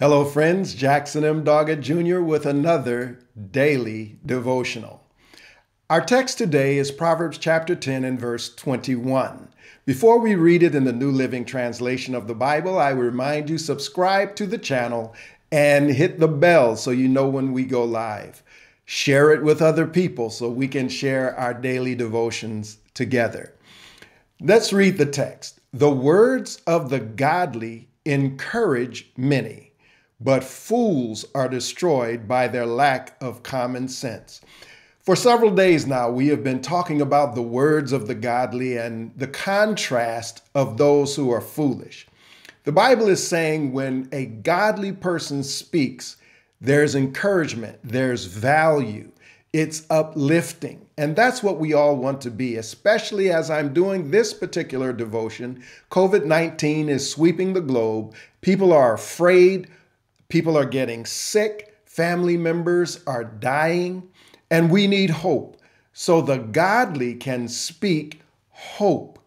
Hello, friends. Jackson M. Doggette Jr. with another daily devotional. Our text today is Proverbs chapter 10 and verse 21. Before we read it in the New Living Translation of the Bible, I remind you subscribe to the channel and hit the bell so you know when we go live. Share it with other people so we can share our daily devotions together. Let's read the text. The words of the godly encourage many, but fools are destroyed by their lack of common sense. For several days now, we have been talking about the words of the godly and the contrast of those who are foolish. The Bible is saying when a godly person speaks, there's encouragement, there's value, it's uplifting. And that's what we all want to be, especially as I'm doing this particular devotion. COVID 19 is sweeping the globe. People are afraid, people are getting sick, family members are dying, and we need hope. So the godly can speak hope.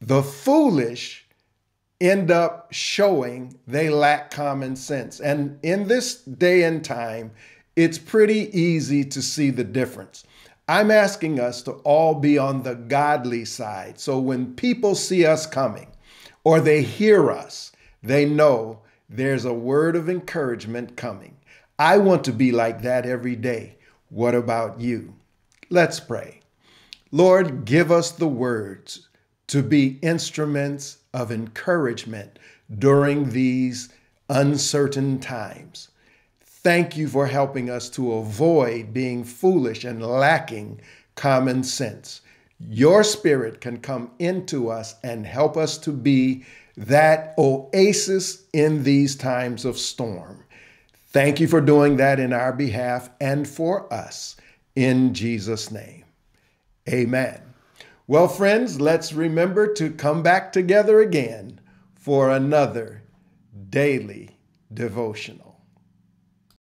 The foolish end up showing they lack common sense. And in this day and time, it's pretty easy to see the difference. I'm asking us to all be on the godly side. So when people see us coming or they hear us, they know there's a word of encouragement coming. I want to be like that every day. What about you? Let's pray. Lord, give us the words to be instruments of encouragement during these uncertain times. Thank you for helping us to avoid being foolish and lacking common sense. Your spirit can come into us and help us to be that oasis in these times of storm. Thank you for doing that in our behalf and for us. In Jesus' name, amen. Well, friends, let's remember to come back together again for another daily devotional.